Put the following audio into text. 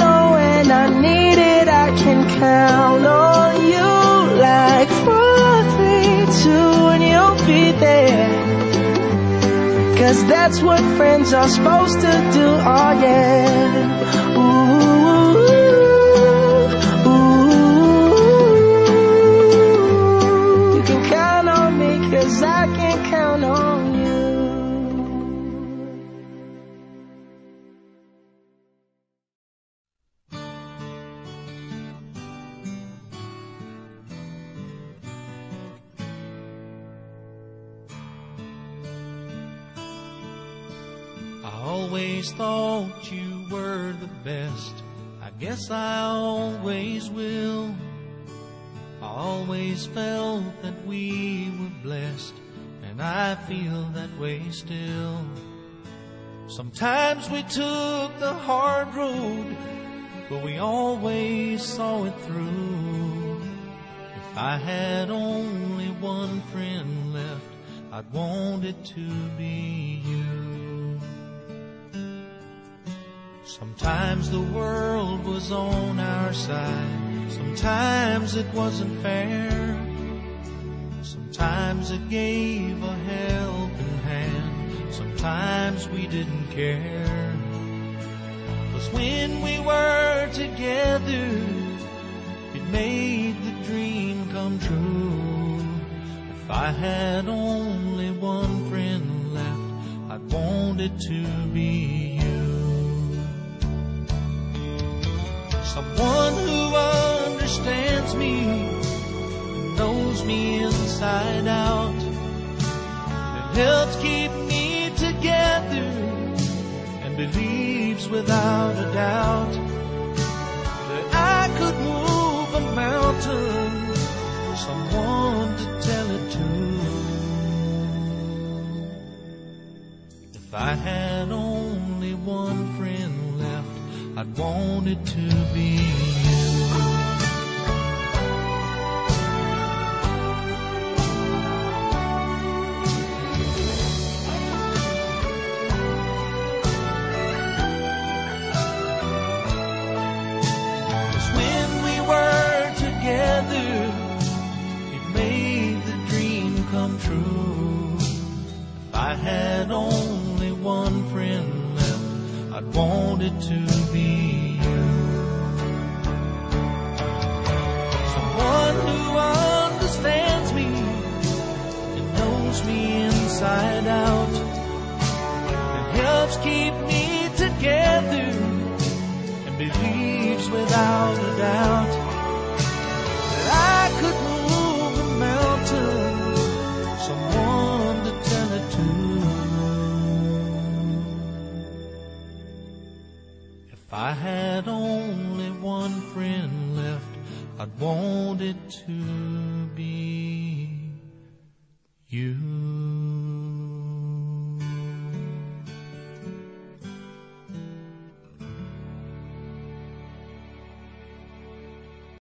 know when I need it, I can count on you like four, three, two, and you'll be there. Cause that's what friends are supposed to do, oh yeah. Ooh, always thought you were the best. I guess I always will. I always felt that we were blessed, and I feel that way still. Sometimes we took the hard road, but we always saw it through. If I had only one friend left, I'd want it to be you. Sometimes the world was on our side. Sometimes it wasn't fair. Sometimes it gave a helping hand. Sometimes we didn't care. Cause when we were together, it made the dream come true. If I had only one friend left, I'd want it to be Someone who understands me, and knows me inside out, that helps keep me together, and believes without a doubt that I could move a mountain, someone to tell it to. If I had only one friend I'd want it to be you. When we were together, it made the dream come true. If I had only one friend left, I'd want to be If I had only one friend left, I'd want it to be you.